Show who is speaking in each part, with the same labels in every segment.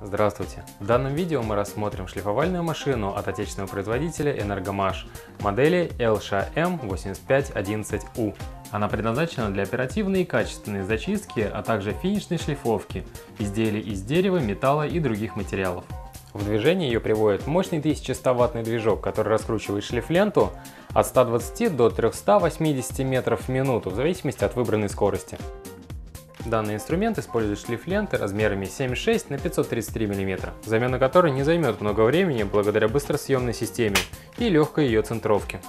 Speaker 1: Здравствуйте! В данном видео мы рассмотрим шлифовальную машину от отечественного производителя Энергомаш модели LSHM8511U. Она предназначена для оперативной и качественной зачистки, а также финишной шлифовки изделий из дерева, металла и других материалов. В движение ее приводит мощный 1100 ваттный движок, который раскручивает шлифленту от 120 до 380 метров в минуту в зависимости от выбранной скорости. Данный инструмент использует шлиф ленты размерами 7,6 на 533 мм, замена которой не займет много времени благодаря быстросъемной системе и легкой ее центровке.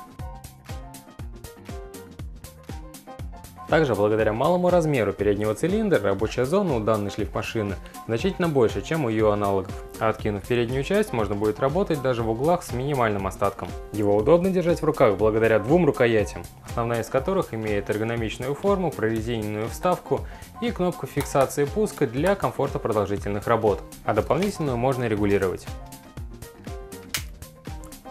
Speaker 1: Также благодаря малому размеру переднего цилиндра рабочая зона у данной шлифмашины значительно больше, чем у ее аналогов, откинув переднюю часть можно будет работать даже в углах с минимальным остатком. Его удобно держать в руках благодаря двум рукоятям, основная из которых имеет эргономичную форму, прорезиненную вставку и кнопку фиксации пуска для комфорта продолжительных работ, а дополнительную можно регулировать.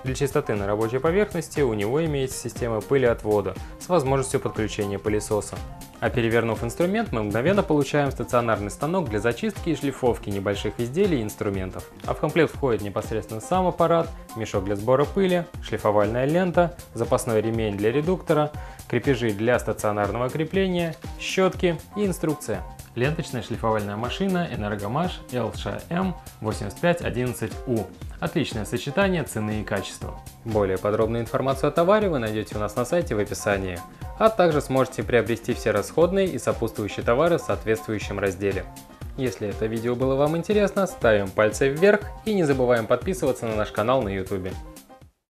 Speaker 1: Для чистоты на рабочей поверхности у него имеется система пылеотвода с возможностью подключения пылесоса. А перевернув инструмент, мы мгновенно получаем стационарный станок для зачистки и шлифовки небольших изделий и инструментов. А в комплект входит непосредственно сам аппарат, мешок для сбора пыли, шлифовальная лента, запасной ремень для редуктора, крепежи для стационарного крепления, щетки и инструкция. Ленточная шлифовальная машина Энергомаш LSHM8511U. Отличное сочетание цены и качества. Более подробную информацию о товаре вы найдете у нас на сайте в описании, а также сможете приобрести все расходные и сопутствующие товары в соответствующем разделе. Если это видео было вам интересно, ставим пальцы вверх и не забываем подписываться на наш канал на YouTube.